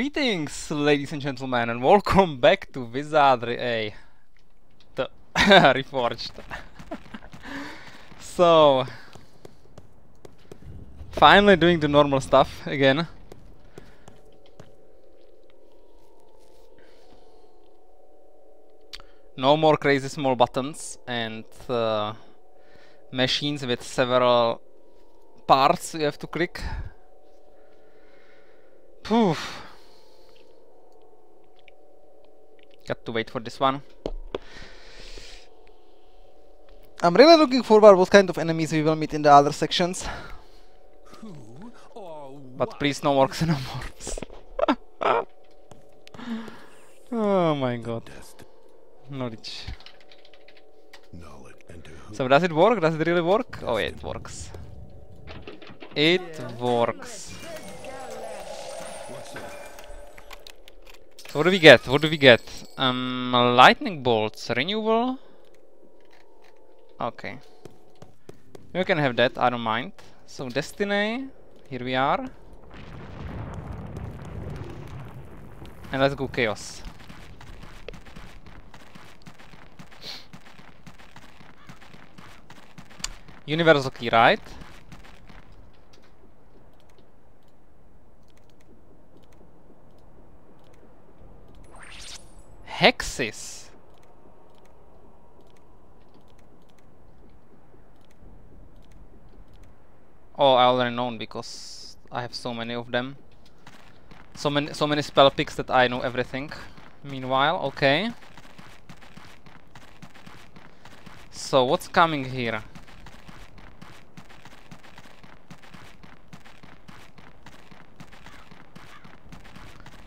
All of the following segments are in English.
Greetings, ladies and gentlemen, and welcome back to Wizardry 8. The Reforged. so, finally doing the normal stuff again. No more crazy small buttons and uh, machines with several parts you have to click. Poof. Got to wait for this one. I'm really looking forward what kind of enemies we will meet in the other sections. But please no more xenomorphs. oh my god. Knowledge. So does it work? Does it really work? Oh yeah, it works. It works. What do we get? What do we get? Um, lightning bolts, renewal. Okay. You can have that, I don't mind. So destiny, here we are. And let's go chaos. Universal key, right? Hexes. Oh, I already know because I have so many of them. So many, so many spell picks that I know everything. Meanwhile, okay. So what's coming here?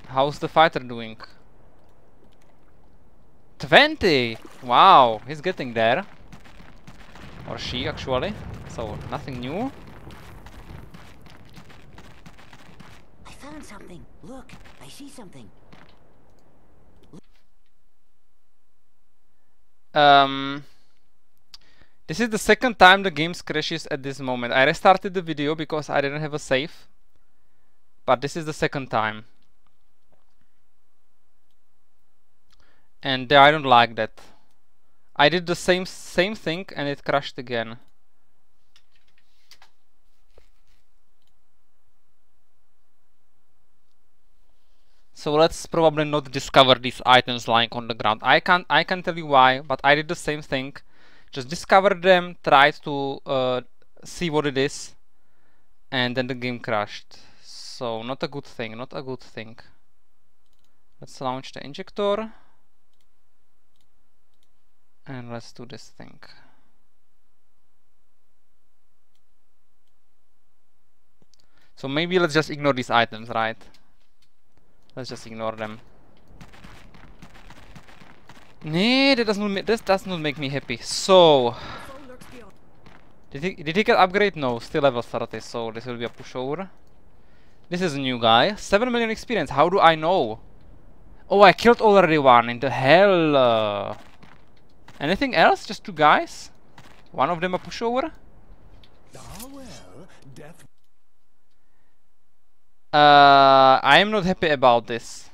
How's the fighter doing? 20! Wow, he's getting there. Or she, actually. So, nothing new. I found something. Look, I see something. Um, this is the second time the game crashes at this moment. I restarted the video because I didn't have a save. But this is the second time. And I don't like that. I did the same same thing and it crashed again. So let's probably not discover these items lying on the ground. I can't I can tell you why, but I did the same thing. Just discovered them, tried to uh, see what it is, and then the game crashed. So not a good thing, not a good thing. Let's launch the injector and let's do this thing so maybe let's just ignore these items right let's just ignore them Nee, that does not this does not make me happy. So did he did he get upgrade? No, still level 30, so this will be a pushover. This is a new guy. 7 million experience, how do I know? Oh I killed already one in the hell uh, Anything else? Just two guys? One of them a pushover? Uh, I am not happy about this.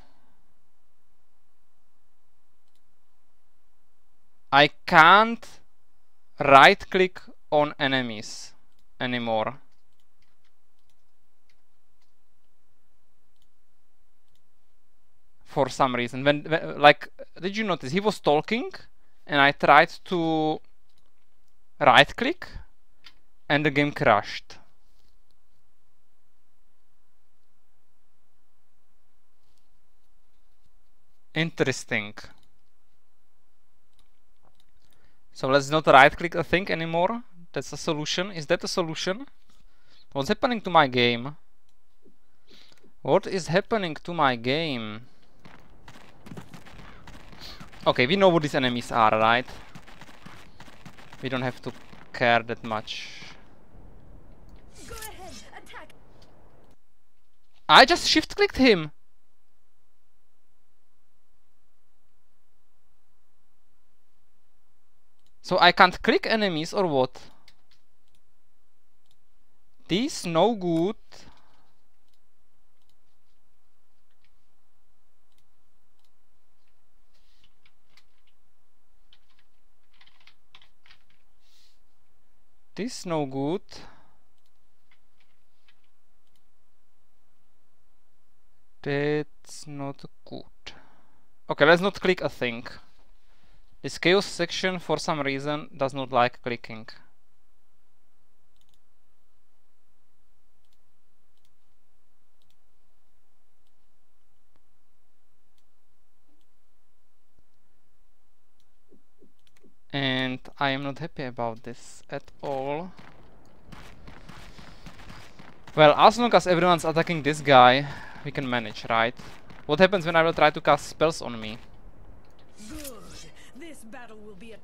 I can't right click on enemies anymore. For some reason. When, when like did you notice he was talking and I tried to right click and the game crashed. Interesting. So let's not right click a thing anymore. That's a solution. Is that a solution? What's happening to my game? What is happening to my game? Okay, we know what these enemies are, right? We don't have to care that much. Ahead, I just shift clicked him! So I can't click enemies or what? This no good. This is no good. That's not good. Okay, let's not click a thing. This chaos section for some reason does not like clicking. And I am not happy about this at all. Well, as long as everyone's attacking this guy, we can manage, right? What happens when I will try to cast spells on me? Good. This battle will be a.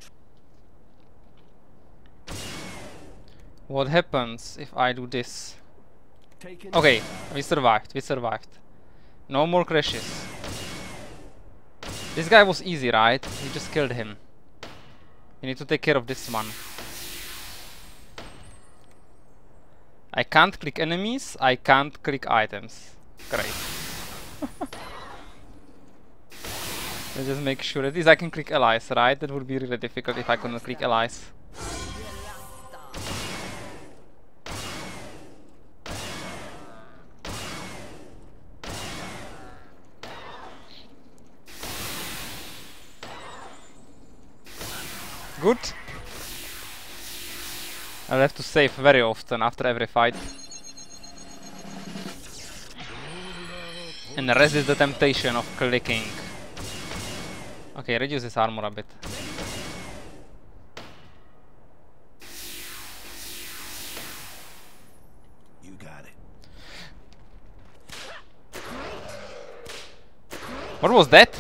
What happens if I do this? Okay, we survived, we survived. No more crashes. This guy was easy, right? We just killed him. We need to take care of this one. I can't click enemies, I can't click items. Great. Let's just make sure. At least I can click allies, right? That would be really difficult if I couldn't click allies. Good. I'll have to save very often after every fight. And resist the temptation of clicking. Okay, reduce his armor a bit. You got it. What was that?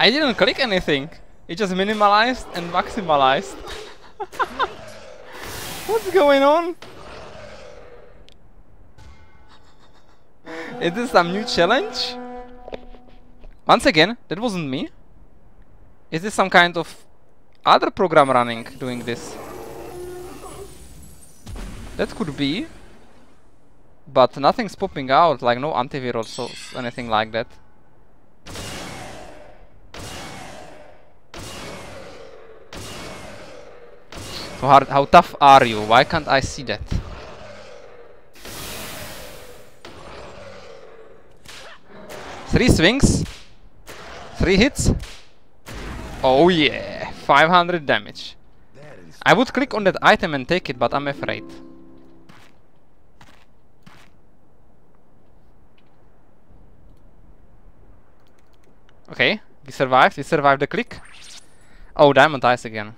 I didn't click anything. It just minimalized and maximalized. What's going on? Is this some new challenge? Once again, that wasn't me. Is this some kind of other program running doing this? That could be. But nothing's popping out, like no antivirus so anything like that. So hard, how tough are you? Why can't I see that? Three swings, three hits. Oh yeah, 500 damage. I would click on that item and take it, but I'm afraid. Okay, we survived. We survived the click. Oh, diamond eyes again.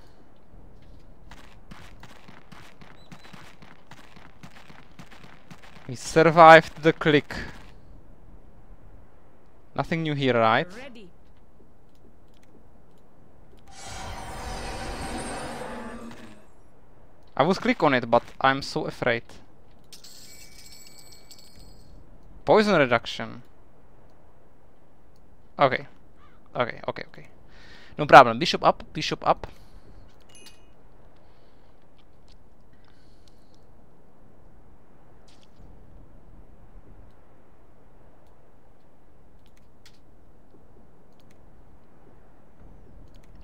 We survived the click. Nothing new here, right? ready. I would click on it, but I'm so afraid. Poison reduction. Okay. Okay, okay, okay. No problem. Bishop up, bishop up.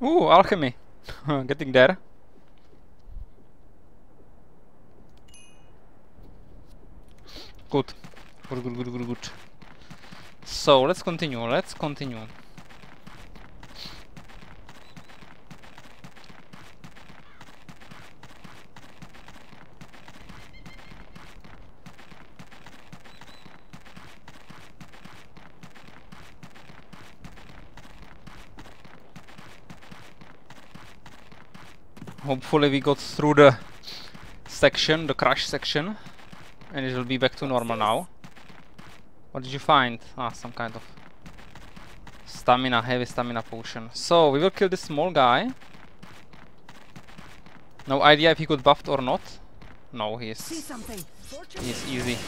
Ooh, alchemy. Getting there. Good. Good, good, good, good, good. So, let's continue, let's continue. Hopefully we got through the section, the crash section. And it will be back to normal now. What did you find? Ah, some kind of stamina, heavy stamina potion. So, we will kill this small guy. No idea if he got buffed or not. No, he is, he is easy.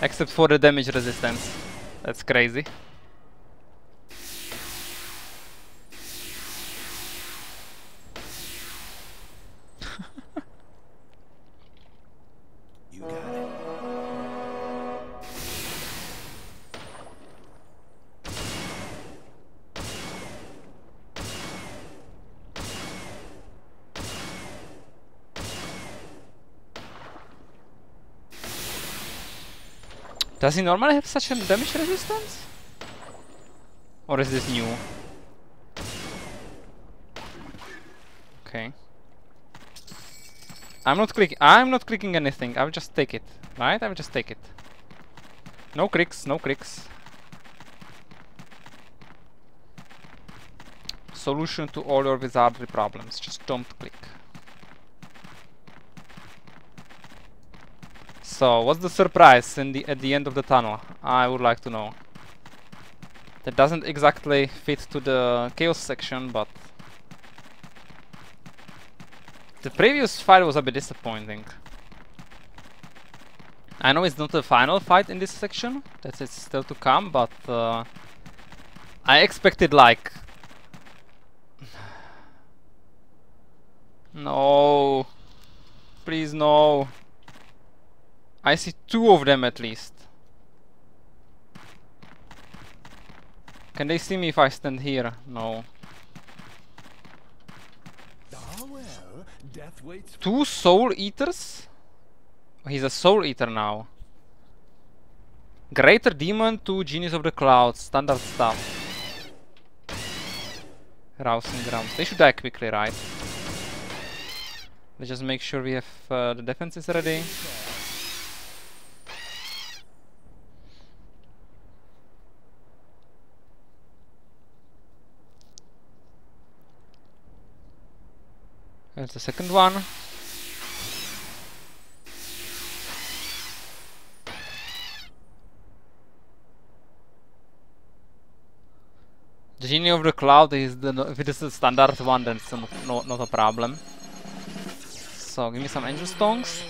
Except for the damage resistance. That's crazy. Does he normally have such a damage resistance? Or is this new? Okay. I'm not clicking. I'm not clicking anything. I will just take it. Right? I will just take it. No clicks. No clicks. Solution to all your wizardry problems. Just don't click. So, what's the surprise in the at the end of the tunnel? I would like to know. That doesn't exactly fit to the chaos section, but the previous fight was a bit disappointing. I know it's not the final fight in this section, that is still to come, but uh, I expected like... no... Please no... I see two of them at least. Can they see me if I stand here? No. Ah, well, Two soul eaters? He's a soul eater now. Greater demon, two genius of the clouds, standard stuff. Rousing grounds. They should die quickly, right? Let's just make sure we have uh, the defenses ready. The second one. The genie of the cloud is the if it is the standard one then it's not, no, not a problem. So give me some angel stones.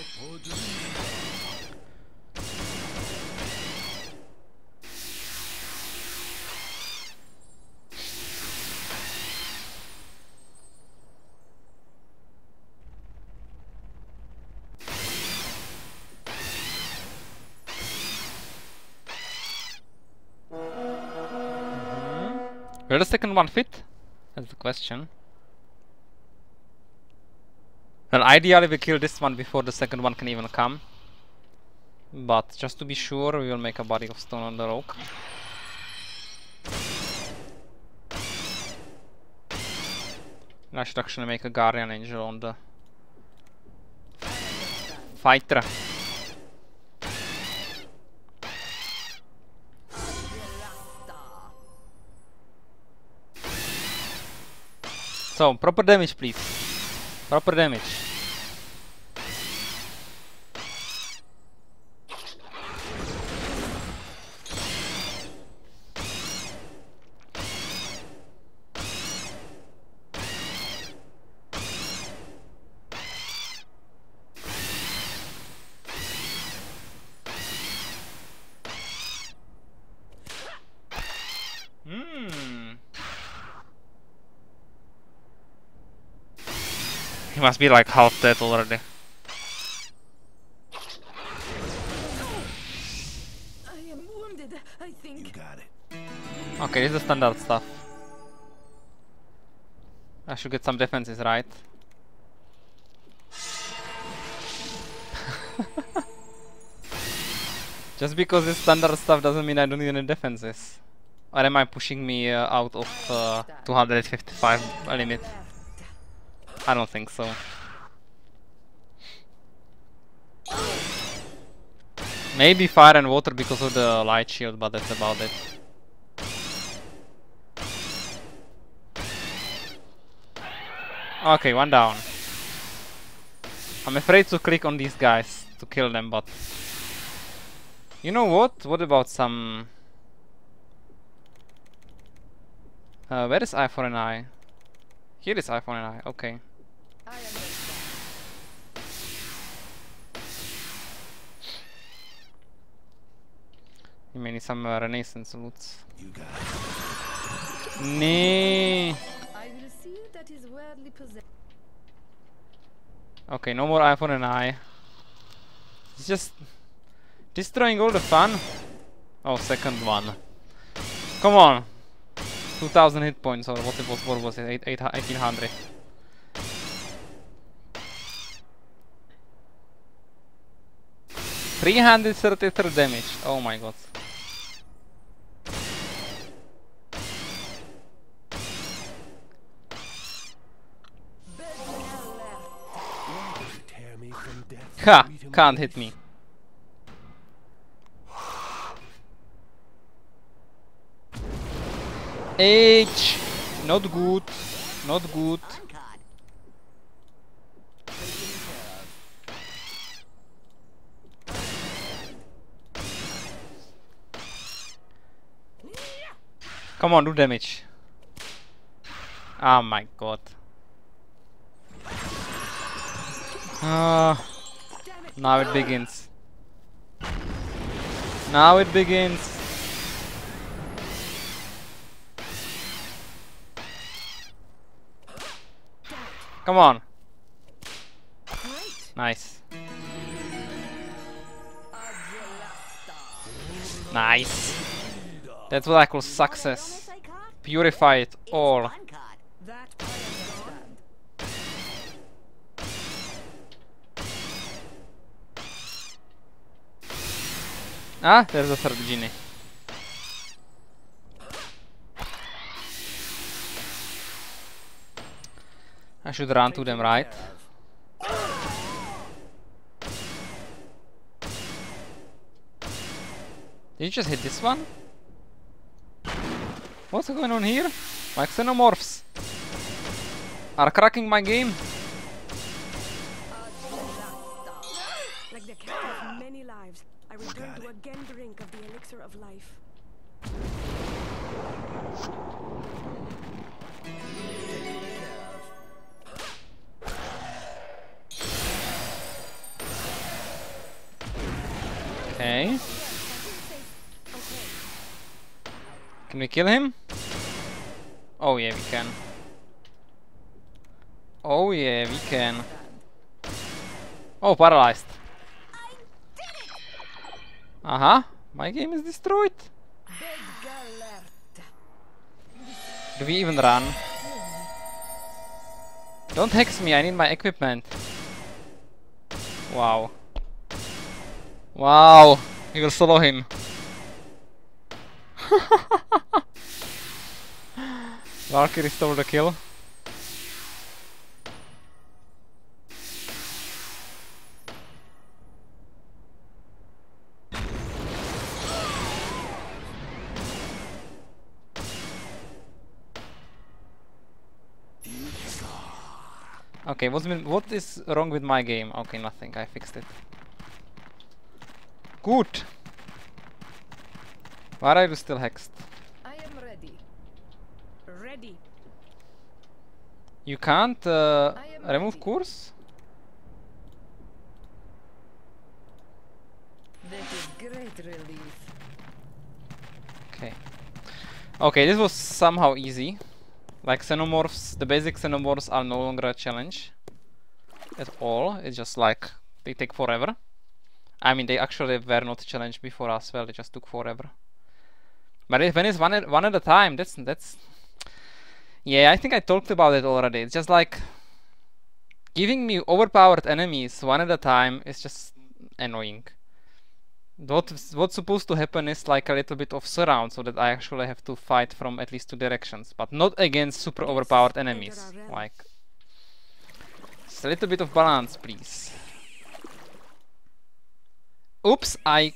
The second one fit? That's the question. Well, ideally we kill this one before the second one can even come. But just to be sure, we will make a body of stone on the rock. And I should actually make a guardian angel on the fighter. So, proper damage please. Proper damage. Must be like half dead already. I am wounded. Okay, this is standard stuff. I should get some defenses, right? Just because it's standard stuff doesn't mean I don't need any defenses. Or am I pushing me uh, out of uh, 255 limit? I don't think so. Maybe fire and water because of the light shield, but that's about it. Okay, one down. I'm afraid to click on these guys to kill them, but... You know what? What about some... Uh, where is eye for an eye? Here is eye for an eye, okay. I am ready. You may need some uh, renaissance loots. You got it. Nee. I will see that is worldly. Okay, no more eye for an eye. It's just destroying all the fun. Oh, second one. Come on. 2000 hit points or what it was, what was it? Eight, eight, 1800. 333 damage. Oh my god. Ha! Can't hit me. H! Not good. Not good. I'm caught. Come on, do damage. Oh my god. Ah, now it begins. Now it begins. Come on. Nice. Nice. That's what I call success. Purify it all. I'm caught. That I understand. Ah, there's a third genie. I should run to them, right? Did you just hit this one? What's going on here? My xenomorphs are cracking my game. Like the captain of many lives, I return to again drink of the elixir of life. Okay. Can we kill him? Oh yeah, we can. Oh yeah, we can. Oh, paralyzed. Uh huh. My game is destroyed. Do we even run? Don't hex me, I need my equipment. Wow. Wow. You will solo him. Valkyrie stole the kill. Okay, what's been, what is wrong with my game? Okay, nothing. I fixed it. Good. Why are you still hexed? I am ready. Ready. You can't uh, remove course? That is great relief. Okay. Okay, this was somehow easy. Like xenomorphs, the basic xenomorphs are no longer a challenge at all. It's just like they take forever. I mean, they actually were not a challenge before as well. They just took forever. But if when it's one at, one at a time, that's that's. Yeah, I think I talked about it already. It's just like giving me overpowered enemies one at a time is just annoying. What what's supposed to happen is like a little bit of surround, so that I actually have to fight from at least two directions, but not against super overpowered enemies. Like, just a little bit of balance, please. Oops, I.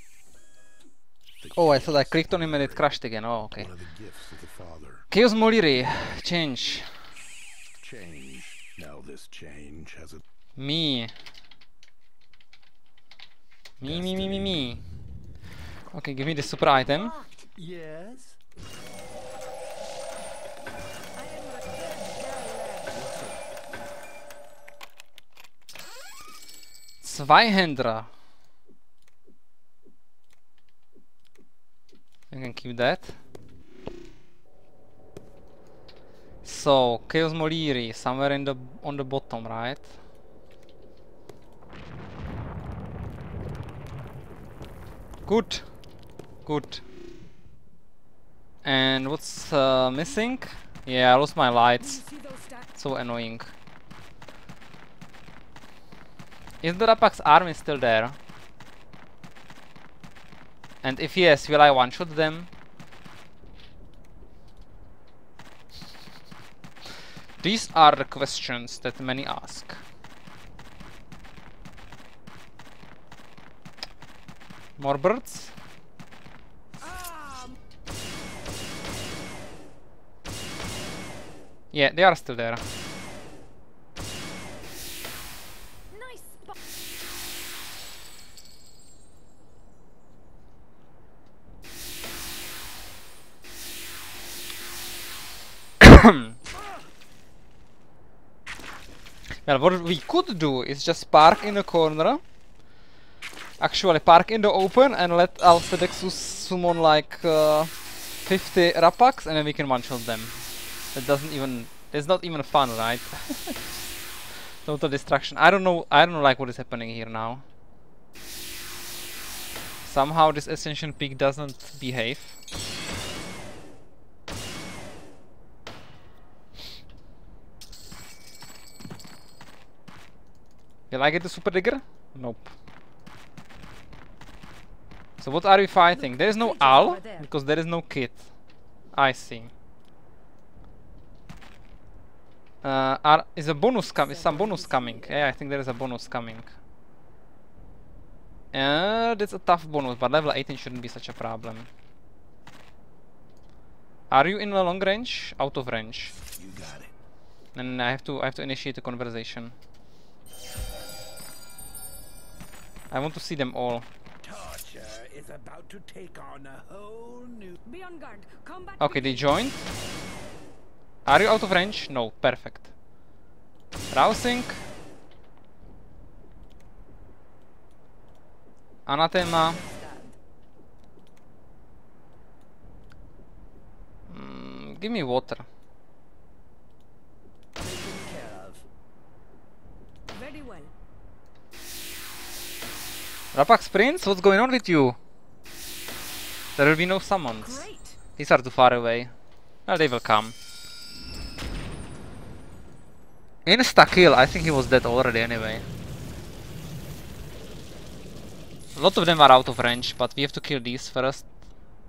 Oh, I thought I clicked on him and it crashed again. Oh, okay. Chaos Moliri, change. Change. Now this change has a Me. Me, me, me, me, me. Okay, give me the super item. Yes. Zweihändler. I can keep that. So, Chaos Moliri, somewhere in the on the bottom, right? Good. Good. And what's uh, missing? Yeah, I lost my lights. So annoying. Is the Rapax army still there? And if yes, will I one-shot them? These are the questions that many ask. More birds? Yeah, they are still there. Nice Well, what we could do is just park in the corner. Actually, park in the open and let Alcedexus summon like uh, 50 Rapax and then we can one-shot them. That doesn't even... It's not even fun, right? Total distraction. I don't know, I don't know like what is happening here now. Somehow this Ascension Peak doesn't behave. Will I get the super digger? Nope. So what are we fighting? There is no Al because there is no kit. I see. Uh, are, is a bonus coming? Is some bonus coming? Yeah, I think there is a bonus coming. Uh, that's a tough bonus, but level 18 shouldn't be such a problem. Are you in a long range? Out of range. You got it. And I have to I have to initiate a conversation. I want to see them all. Torture is about to take on a whole new. Be on guard. Combat. Okay, they joined. Are you out of range? No, perfect. Rousing. Anathema. Mm, give me water. Very well. Rapax Prince, what's going on with you? There will be no summons. Great. These are too far away. Well, they will come. Insta kill. I think he was dead already anyway. A lot of them are out of range, but we have to kill these first.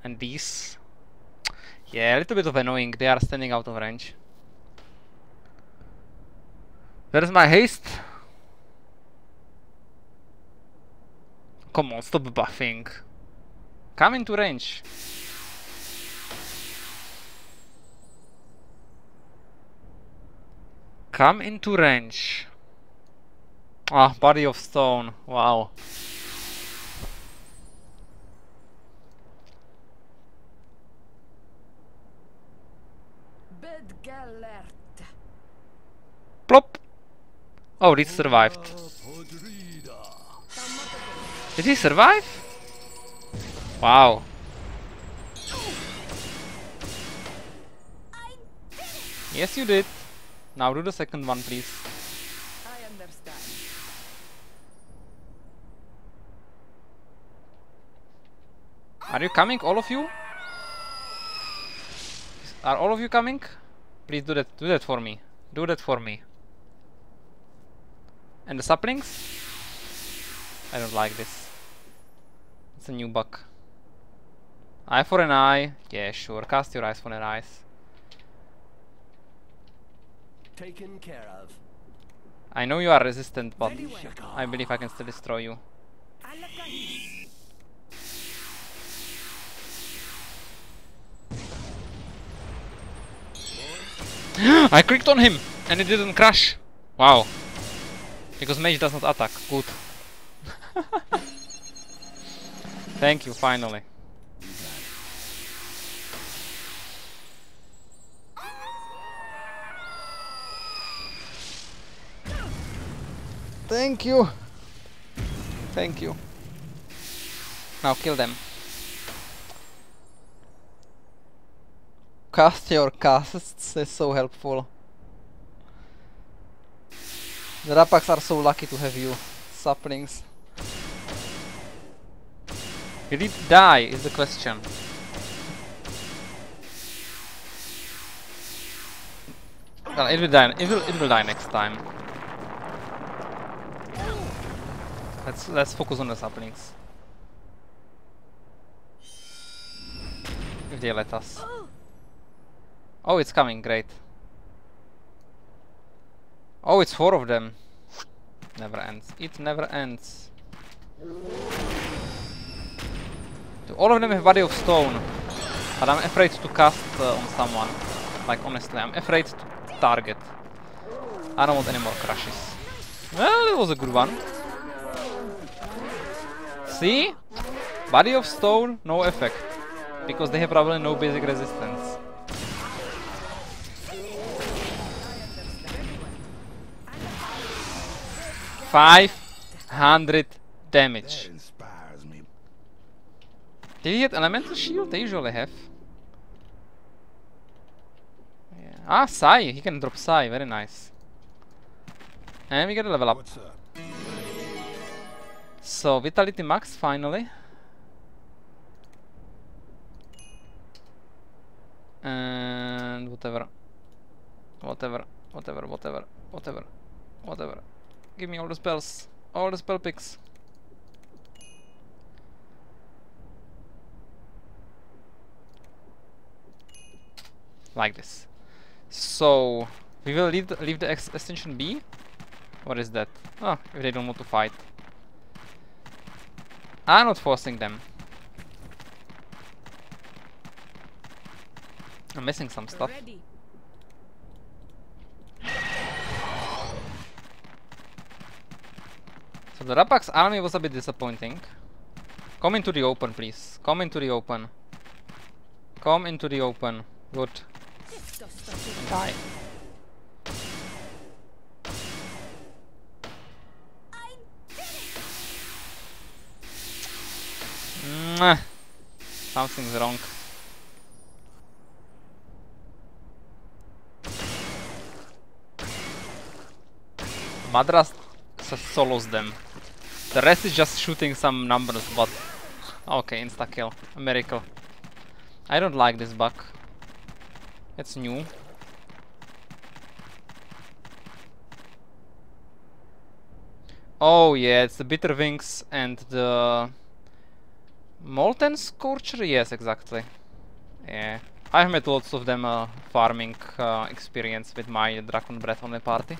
And these. Yeah, a little bit of annoying. They are standing out of range. Where's my haste? Come on, stop buffing. Come into range. Come into range. Ah, body of stone. Wow. Plop. Oh, this survived. Did he survive? Wow. Yes, you did. Now do the second one, please. I understand. Are you coming, all of you? Are all of you coming? Please do that. Do that for me. Do that for me. And the saplings? I don't like this. It's a new bug. Eye for an eye. Yeah, sure. Cast your eyes for an eyes. Taken care of. I know you are resistant, but. I believe I can still destroy you. I clicked on him and it didn't crash. Wow. Because mage does not attack. Good. Thank you, finally. Thank you. Thank you. Now kill them. Cast your casts is so helpful. The Rapax are so lucky to have you, saplings. Did it die is the question. Well, it will die. It will. It will die next time. Let's let's focus on the saplings. If they let us. Oh, it's coming, great. Oh, it's four of them. Never ends. It never ends. All of them have body of stone? But I'm afraid to cast uh, on someone. Like honestly, I'm afraid to target. I don't want any more crashes. Well, it was a good one. See? Body of stone, no effect. Because they have probably no basic resistance. Five hundred damage. That inspires me. Did he get elemental shield? They usually have. Yeah. Ah, Sai. He can drop Sai. Very nice. And we get a level up. Up? So, Vitality Max finally. And whatever. Whatever. Whatever. Whatever. Whatever. Whatever. Give me all the spells. All the spell picks. Like this. So, we will leave the, leave the ex extension B. What is that? Oh, if they don't want to fight. I'm not forcing them. I'm missing some stuff. Ready. So the Rapax army was a bit disappointing. Come into the open, please. Come into the open. Come into the open. Good. Die. Mwah. Something's wrong. Madras solos them. The rest is just shooting some numbers, but okay, insta kill, a miracle. I don't like this bug. It's new. Oh yeah, it's the bitter wings and the molten scorcher. Yes, exactly. Yeah, I have met lots of them uh, farming uh, experience with my Dragon Breath on my party.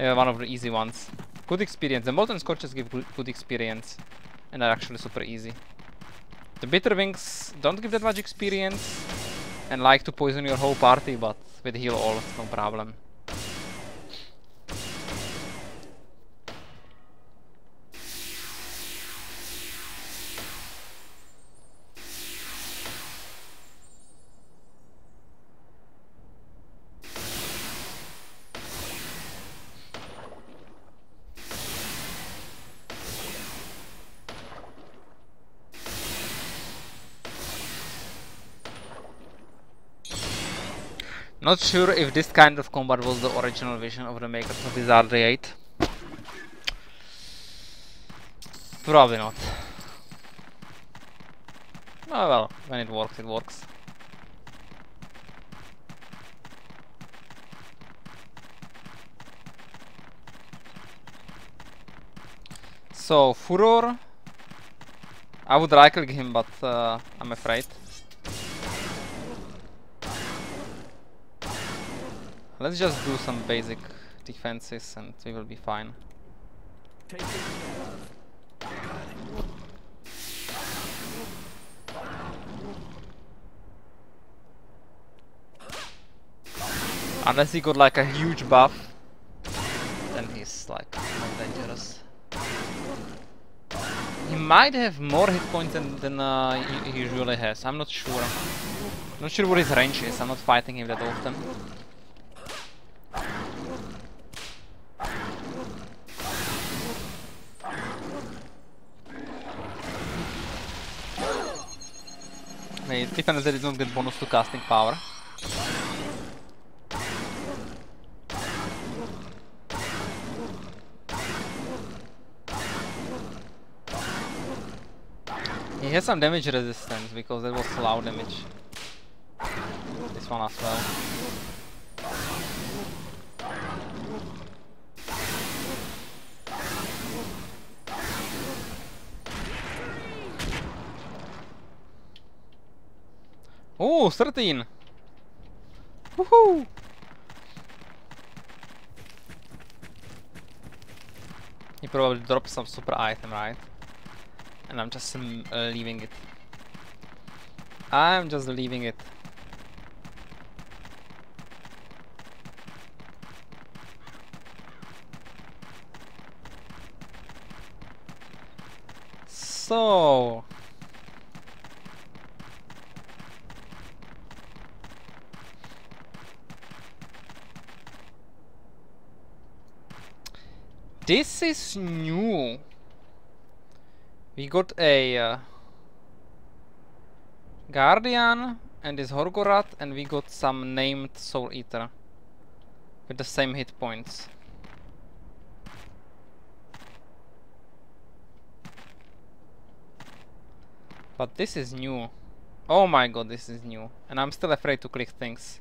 Yeah, one of the easy ones. Good experience. The molten scorchers give good experience, and are actually super easy. The bitter wings don't give that much experience, and like to poison your whole party, but with heal all, no problem. Not sure if this kind of combat was the original vision of the makers of Wizardry 8. Probably not. Oh well, when it works, it works. So, Furor. I would right click him, but uh, I'm afraid. Let's just do some basic defenses and we will be fine. Unless he got like a huge buff, then he's like not dangerous. He might have more hit points than, than uh, he, usually has. I'm not sure. I'm Not sure what his range is. I'm not fighting him that often. Wait, definitely did not get bonus to casting power. He has some damage resistance because that was slow damage. This one as well. Oh, 13! Woohoo! He probably dropped some super item, right? And I'm just um, uh, leaving it. I'm just leaving it. So... This is new. We got a uh, Guardian and this Horgorat and we got some named Soul Eater with the same hit points. But this is new. Oh my god, this is new. And I'm still afraid to click things.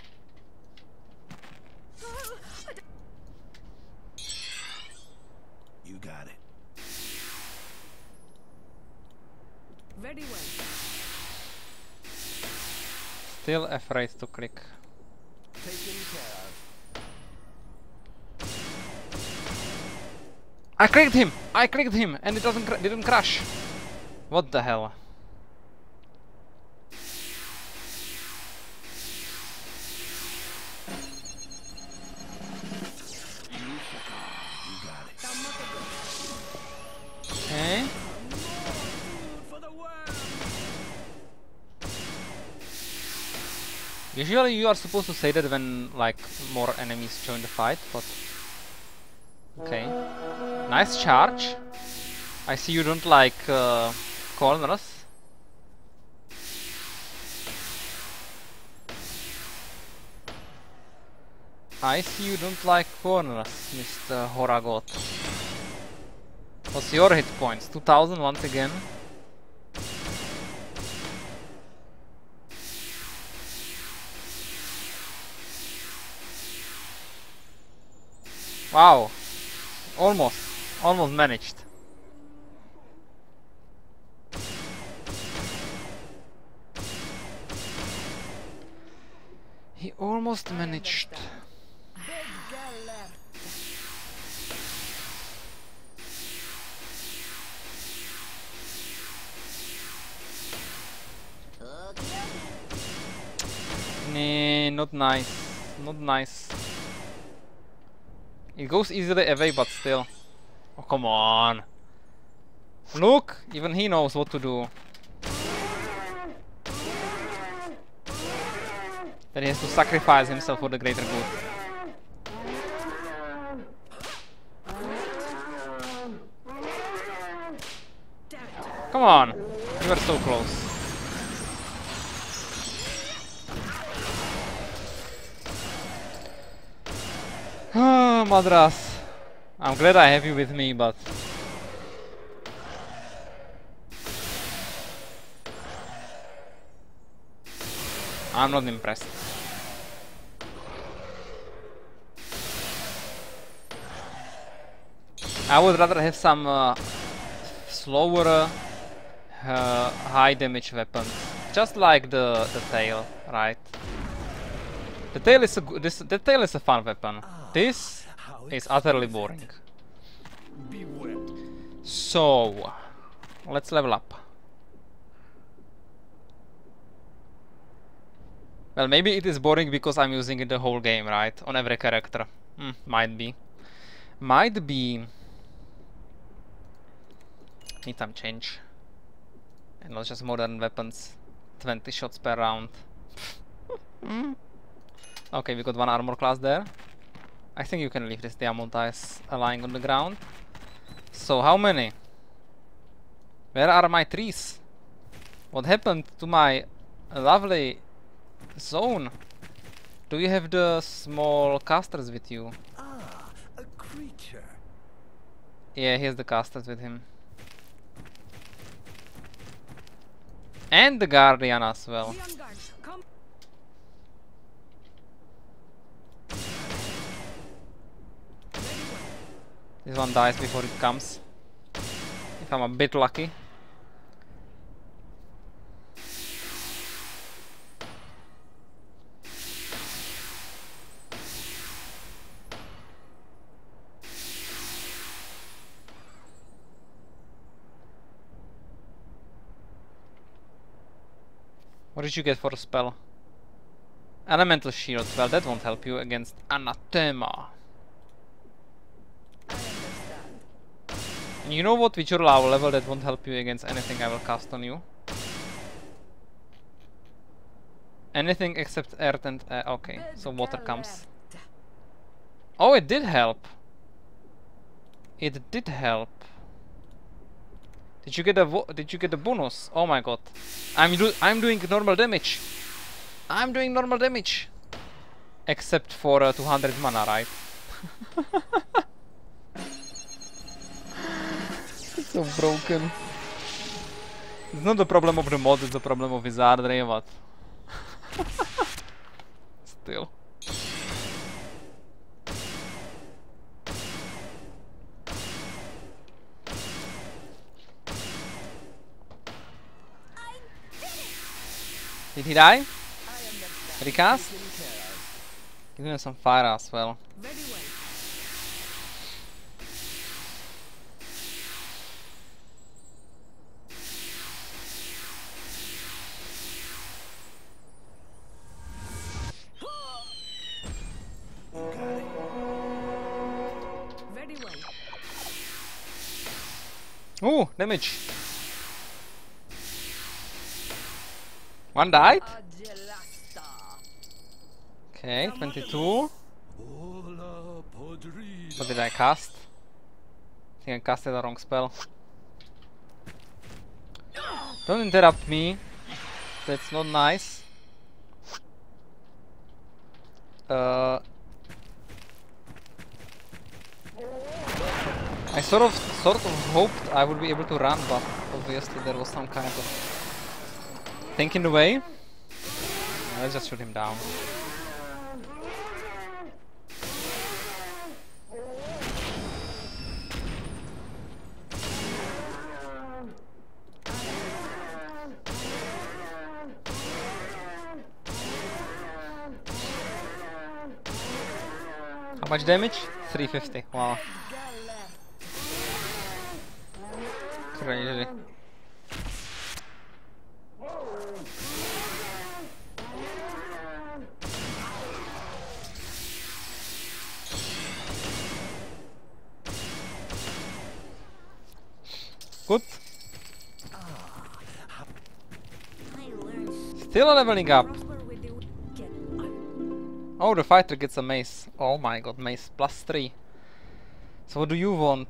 Very well. Still afraid to click. Care of. I clicked him! I clicked him and it doesn't cr didn't crash. What the hell? Usually you are supposed to say that when like more enemies join the fight, but okay. Nice charge. I see you don't like uh, corners. I see you don't like corners, Mr. Horagot. What's your hit points? 2000 once again. Wow. Almost. Almost managed. He almost managed. Nah, not nice. Not nice. It goes easily away, but still. Oh, come on. Look, even he knows what to do. That he has to sacrifice himself for the greater good. Come on, you were so close. Madras. I'm glad I have you with me, but... I'm not impressed. I would rather have some uh, slower, uh, high damage weapons. Just like the, the tail, right? The tail is a good, this the tail is a fun weapon. This is utterly boring. So let's level up. Well, maybe it is boring because I'm using it the whole game, right? On every character. Hmm, might be. Might be. Need some change. And not just modern weapons. 20 shots per round. Hmm. Okay, we got one armor class there. I think you can leave this diamond eyes lying on the ground. So how many? Where are my trees? What happened to my lovely zone? Do you have the small casters with you? Ah, a creature. Yeah, he has the casters with him. And the guardian as well. This one dies before it comes. If I'm a bit lucky. What did you get for a spell? Elemental shield. Well, that won't help you against Anathema. You know what? With your lower level, that won't help you against anything I will cast on you. Anything except earth and uh, okay, so water comes. Oh, it did help. It did help. Did you get a did you get a bonus? Oh my god. I'm do I'm doing normal damage. I'm doing normal damage. Except for uh, 200 mana, right? so broken. It's not the problem of the mod, it's the problem of wizardry, but... Still. Did he die? Recast? Give him some fire as well. Damage. One died? Okay, 22. What did I cast? I think I casted the wrong spell. Don't interrupt me. That's not nice. Uh, I sort of, sort of hoped I would be able to run, but obviously there was some kind of thing in the way. Let's just shoot him down. How much damage? 350. Wow. Good. Still leveling up. Oh, the fighter gets a mace. Oh my god, mace plus 3. So what do you want?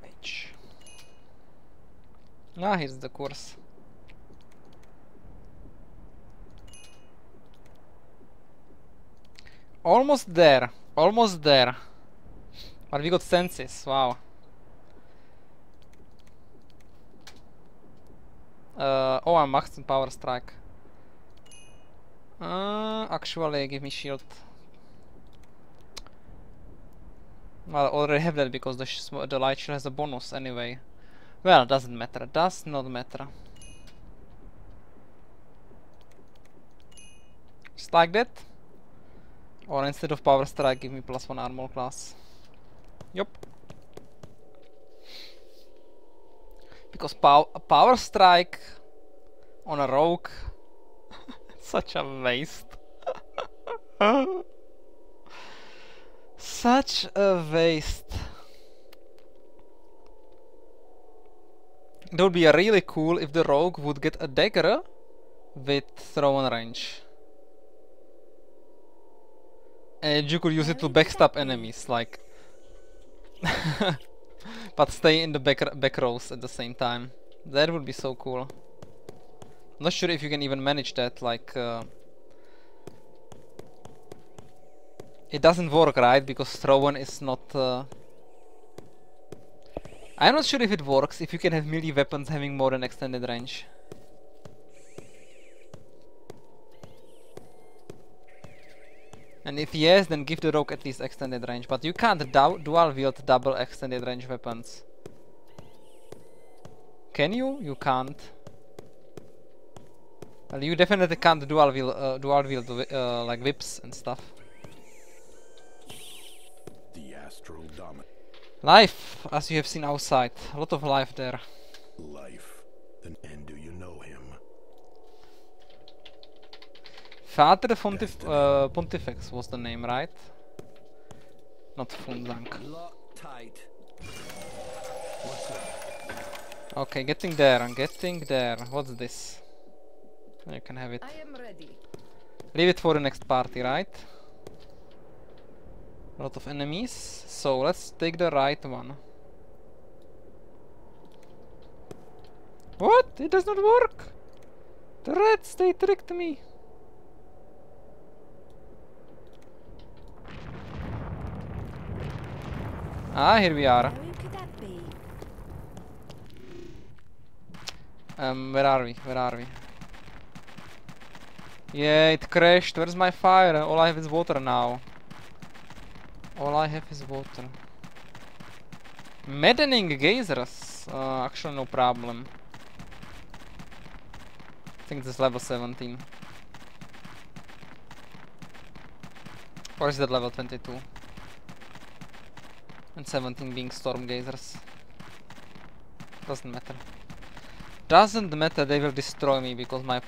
Mage. Ah, here's the course. Almost there. Almost there. But we got senses. Wow. Uh, oh, I'm maxed in power strike. Uh, actually, give me shield. Well, I already have that because the, the light shield has a bonus anyway. Well, doesn't matter. It does not matter. Just like that. Or instead of power strike, give me plus one armor class. Yup. Because pow power strike on a rogue, such a waste. such a waste. It would be really cool if the rogue would get a dagger with throw thrown range. And you could use it to backstab enemies, like. but stay in the back, back rows at the same time. That would be so cool. Not sure if you can even manage that, like. Uh, it doesn't work, right? Because thrown is not. Uh, I'm not sure if it works if you can have melee weapons having more than extended range. And if yes, then give the rogue at least extended range. But you can't du dual wield double extended range weapons. Can you? You can't. Well, you definitely can't dual wield, uh, dual wield uh, like whips and stuff. The Astral Dominae Life, as you have seen outside, a lot of life there. life. Then and do you know him? Vater Pontif uh, Pontifex was the name, right? Not Funzang. Lock tight. Okay, getting there, I'm getting there. What's this? You can have it. I am ready. Leave it for the next party, right? A lot of enemies. So let's take the right one. What? It does not work! The rats, they tricked me! Ah, here we are. Where could that be? Um, where are we? Where are we? Yeah, it crashed. Where's my fire? All I have is water now. All I have is water. Maddening gazers. Uh, actually, no problem. I think this is level 17. Or is that level 22? And 17 being storm gazers. Doesn't matter. Doesn't matter, they will destroy me because my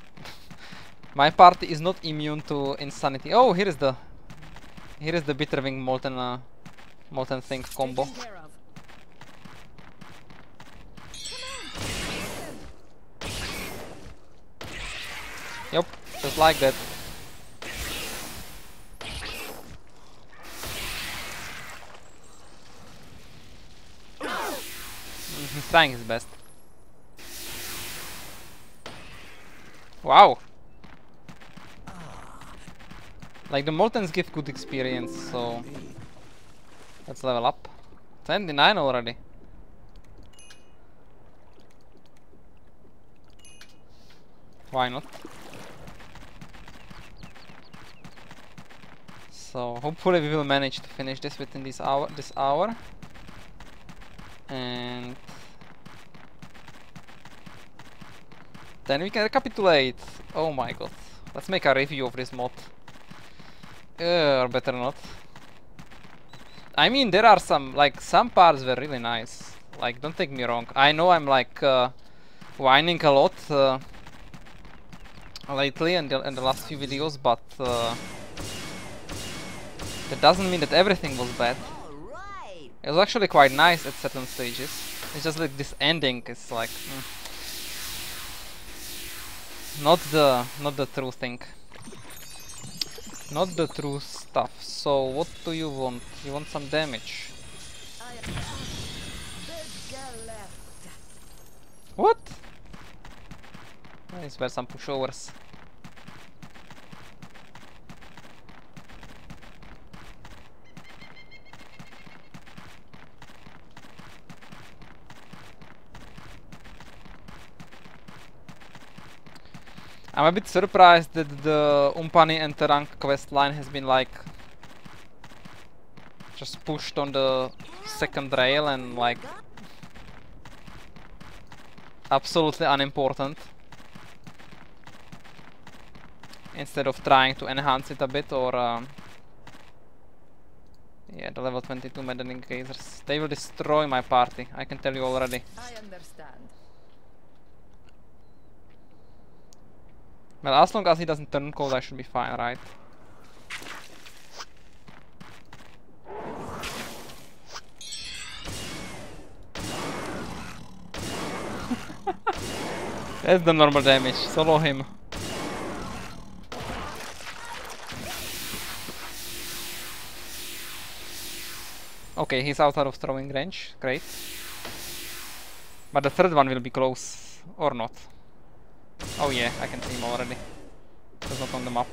my party is not immune to insanity. Oh, here is the here is the bitterwing molten uh, molten thing combo. Taken care of. Yep, just like that. He's trying his best. Wow! Like the Moltens give good experience, so let's level up. 29 already. Why not? So hopefully we will manage to finish this within this hour this hour. And then we can recapitulate. Oh my god. Let's make a review of this mod. Uh, or better not. I mean there are some like some parts were really nice. Like don't take me wrong. I know I'm like uh, whining a lot uh, lately in the, in the last few videos, but uh, that doesn't mean that everything was bad. It was actually quite nice at certain stages. It's just like this ending is like mm, not the not the true thing. Not the true stuff. So what do you want? You want some damage? What? These were some pushovers. I'm a bit surprised that the Umpani and T'Rang quest line has been like just pushed on the second rail and like absolutely unimportant instead of trying to enhance it a bit or um, yeah the level 22 maddening gazers they will destroy my party I can tell you already I understand. Well as long as he doesn't turn cold I should be fine right That's the normal damage, solo him. Okay, he's out of throwing range, great. But the third one will be close, or not. Oh yeah, I can see him already. Just not on the map.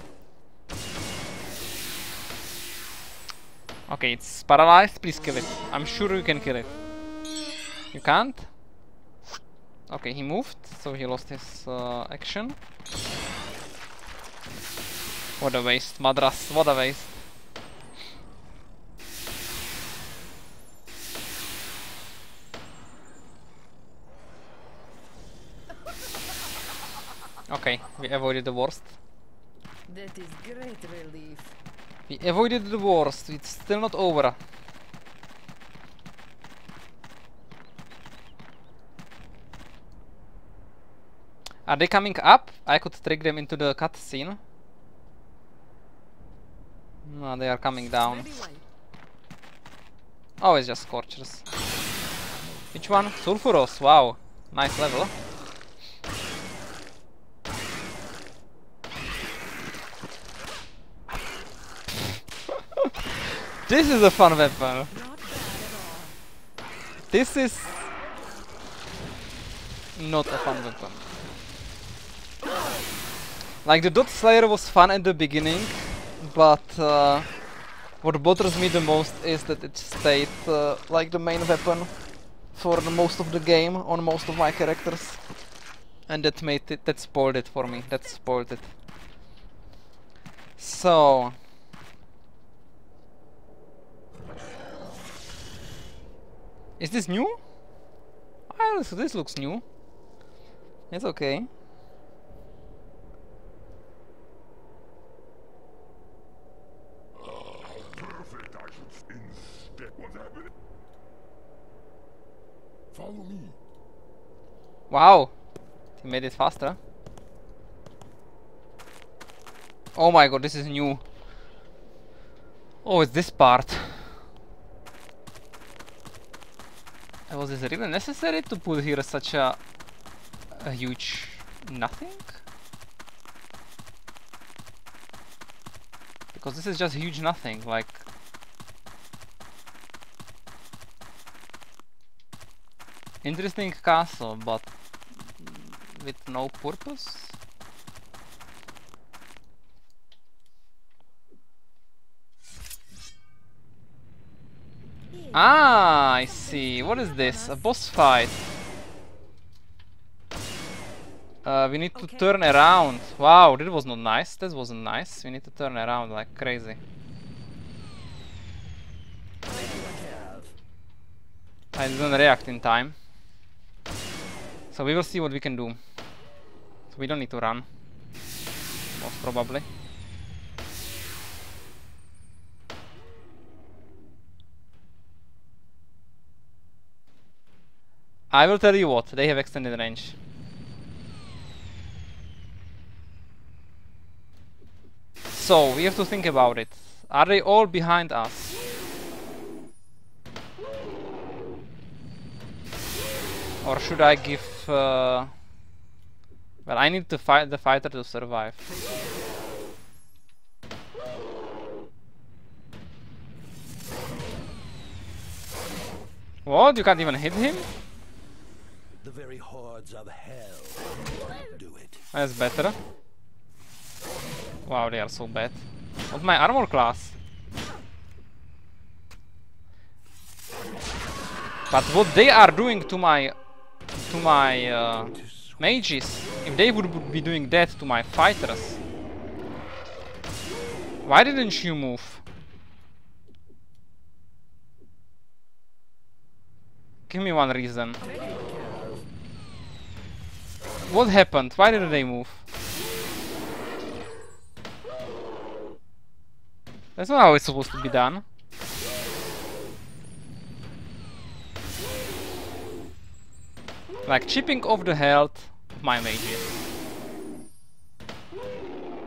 Okay, it's paralyzed, please kill it. I'm sure you can kill it. You can't? Okay, he moved, so he lost his uh, action. What a waste, Madras, what a waste. Okay, We avoided the worst. That is great relief. We avoided the worst. It's still not over. Are they coming up? I could trick them into the cutscene. No, they are coming down. Oh, it's just Scorchers. Which one? Sulfuros, wow. Nice level. This is a fun weapon. Not bad at all. This is not a fun weapon. Like the Dot Slayer was fun at the beginning, but uh, what bothers me the most is that it stayed uh, like the main weapon for the most of the game on most of my characters. And that made it, that spoiled it for me, that spoiled it. So... Is this new? Oh, this, this looks new. It's okay. Follow me. Wow! He made it faster. Oh my god, this is new. Oh, it's this part. Uh, Was this really necessary to put here such a, a huge nothing? Because this is just huge nothing, like... Interesting castle, but with no purpose? Ah, I see. What is this? A boss fight. Uh, we need to Okay. turn around. Wow, that was not nice. That wasn't nice. We need to turn around like crazy. I didn't react in time. So we will see what we can do. So we don't need to run. Most probably. I will tell you what, they have extended range. So, we have to think about it. Are they all behind us? Or should I give... Uh... Well, I need to fight the fighter to survive. What? You can't even hit him? The very hordes of hell do it. That's better. Wow, they are so bad. What's my armor class? But what they are doing to my to my uh, mages, if they would be doing that to my fighters, why didn't you move? Give me one reason. What happened? Why didn't they move? That's not how it's supposed to be done. Like chipping off the health of my mages.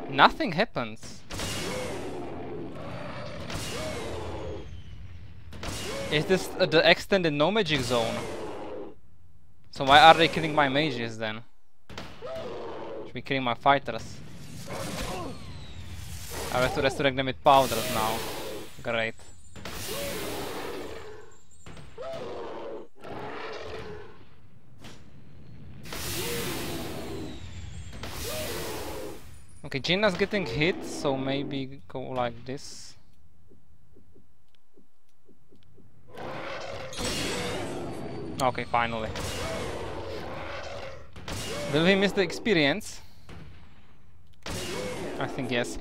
Nothing happens. Is this uh, the extended no magic zone? So why are they killing my mages then? Be killing my fighters. I have to resurrect them with powders now. Great. Okay, Gina's getting hit, so maybe go like this. Okay, finally. Will he miss the experience? I think yes.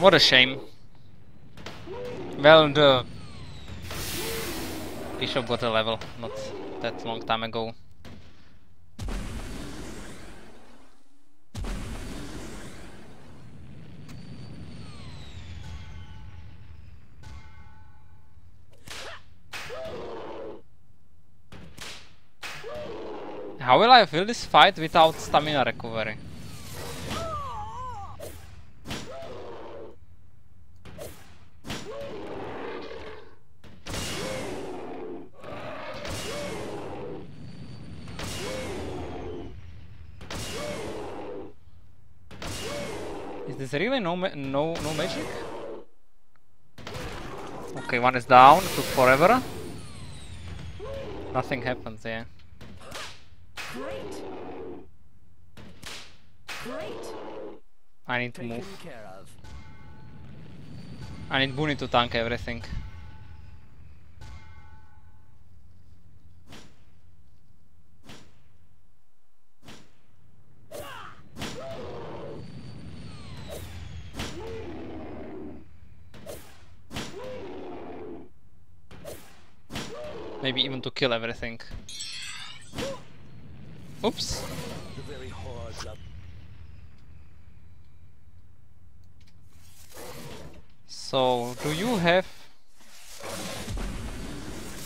What a shame. Well, the bishop got a level not that long time ago. How will I fill this fight without stamina recovery? Is this really no no no magic? Okay, one is down. Took forever. Nothing happens. Yeah. Great. Great. I need to move. care of. I need Booney to tank everything. Maybe even to kill everything. Oops. The very hordes of So, do you have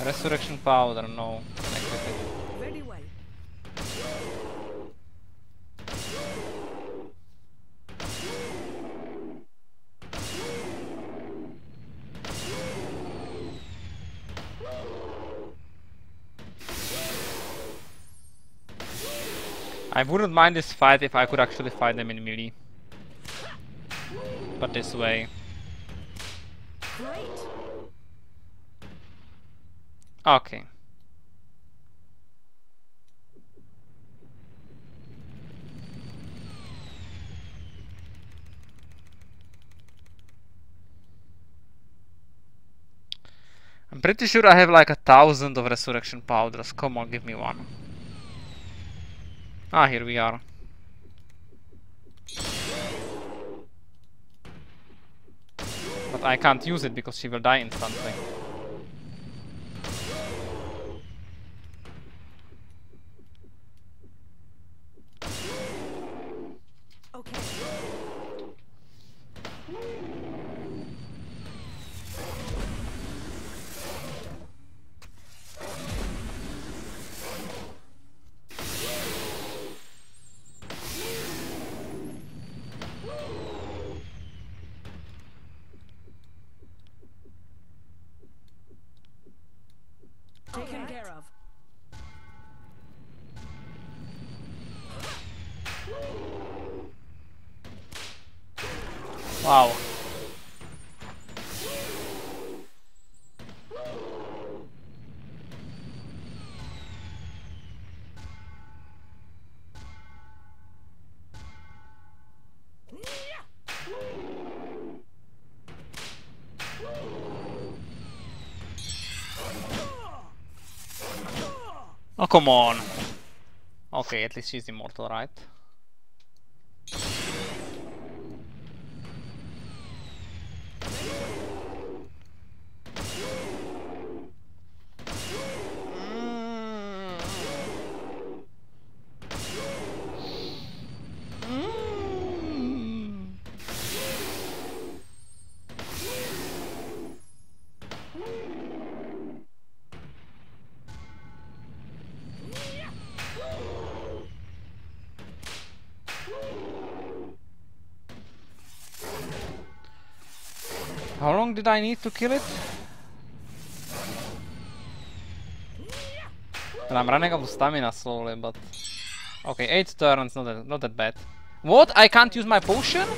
resurrection powder? No. Very well. I wouldn't mind this fight if I could actually fight them in melee. But this way. Great. Okay. I'm pretty sure I have like a thousand of resurrection powders. Come on, give me one. Ah, here we are. But I can't use it because she will die instantly. Okay. Taken care of. Wow. Oh, come on. Okay, at least she's immortal, right? How long did I need to kill it? And I'm running out of stamina slowly, but... Okay, 8 turns, not that, not that bad. What? I can't use my potion?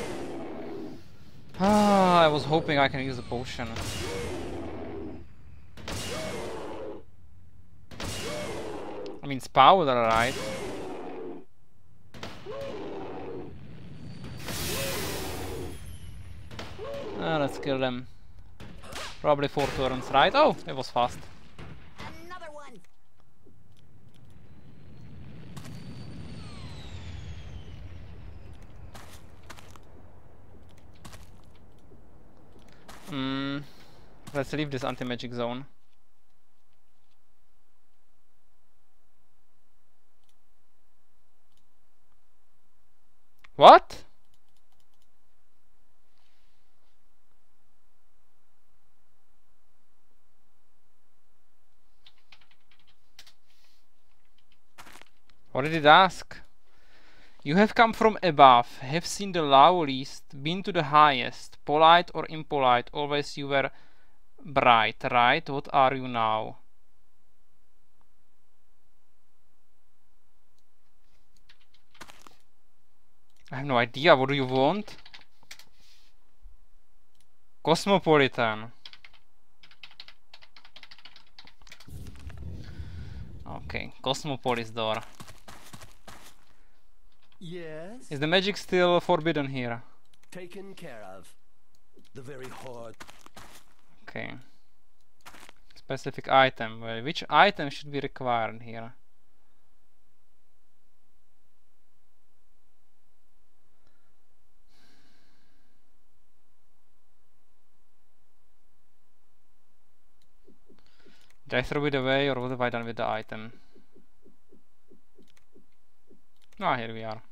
Ah, I was hoping I can use the potion. I mean, it's powder, right? Ah, let's kill them. Probably 4 turns, right? Oh, it was fast. Another one. Mm, let's leave this anti-magic zone. What? What did it ask? You have come from above, have seen the lowliest, been to the highest, polite or impolite, always you were bright, right? What are you now? I have no idea, what do you want? Cosmopolitan. Okay, Cosmopolis door. Yes? Is the magic still forbidden here? Taken care of. The very horde. Okay. Specific item. Well, which item should be required here? Did I throw it away or what have I done with the item? Ah, here we are.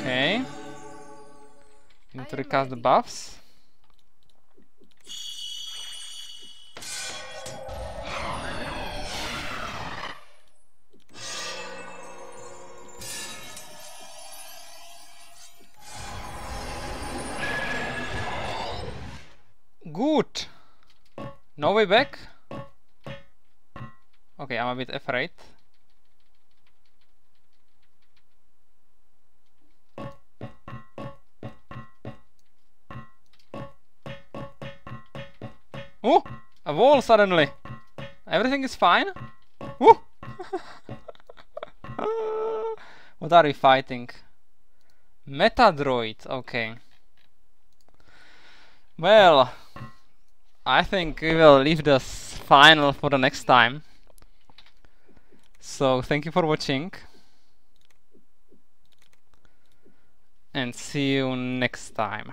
Okay. Need to recast the buffs. Good. No way back. Okay, I'm a bit afraid. Oh, a wall suddenly. Everything is fine. Woo! what are we fighting? Metadroid. Okay. Well, I think we will leave this final for the next time. So thank you for watching. And see you next time.